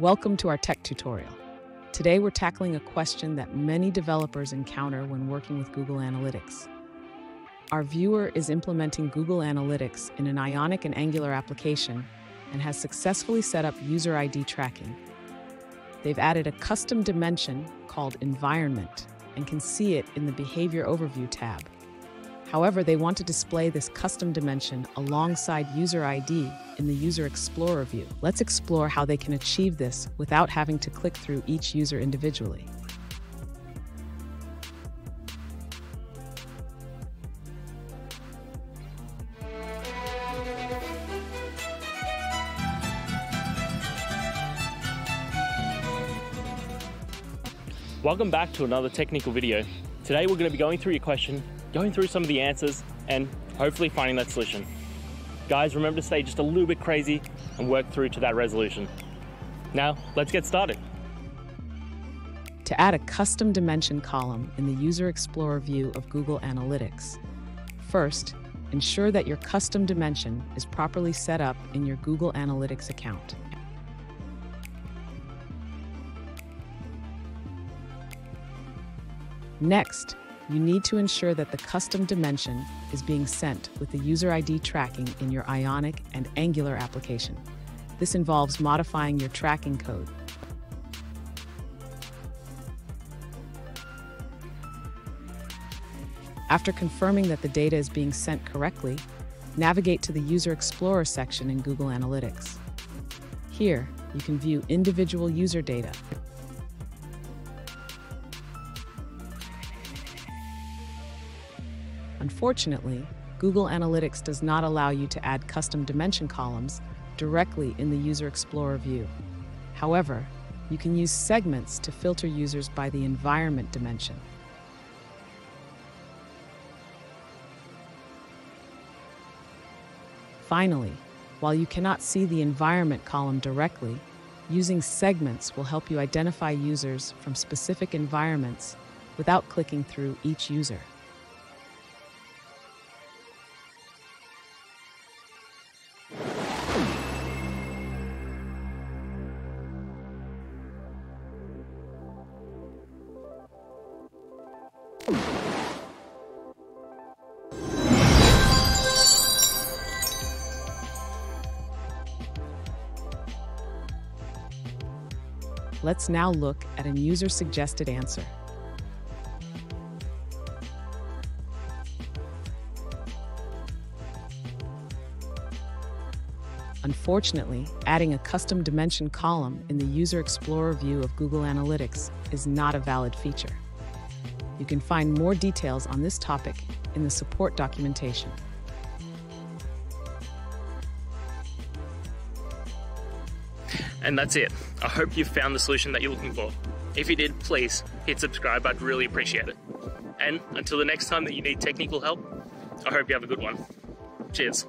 Welcome to our tech tutorial. Today we're tackling a question that many developers encounter when working with Google Analytics. Our viewer is implementing Google Analytics in an Ionic and Angular application and has successfully set up user ID tracking. They've added a custom dimension called environment and can see it in the Behavior Overview tab. However, they want to display this custom dimension alongside user ID in the User Explorer view. Let's explore how they can achieve this without having to click through each user individually. Welcome back to another technical video. Today we're going to be going through your question, going through some of the answers, and hopefully finding that solution. Guys, remember to stay just a little bit crazy and work through to that resolution. Now, let's get started. To add a custom dimension column in the User Explorer view of Google Analytics, first, ensure that your custom dimension is properly set up in your Google Analytics account. Next, you need to ensure that the custom dimension is being sent with the user ID tracking in your Ionic and Angular application. This involves modifying your tracking code. After confirming that the data is being sent correctly, navigate to the User Explorer section in Google Analytics. Here, you can view individual user data Unfortunately, Google Analytics does not allow you to add custom dimension columns directly in the User Explorer view. However, you can use segments to filter users by the environment dimension. Finally, while you cannot see the environment column directly, using segments will help you identify users from specific environments without clicking through each user. Let's now look at a user-suggested answer. Unfortunately, adding a custom dimension column in the User Explorer view of Google Analytics is not a valid feature. You can find more details on this topic in the support documentation. And that's it. I hope you found the solution that you're looking for. If you did, please hit subscribe. I'd really appreciate it. And until the next time that you need technical help, I hope you have a good one. Cheers.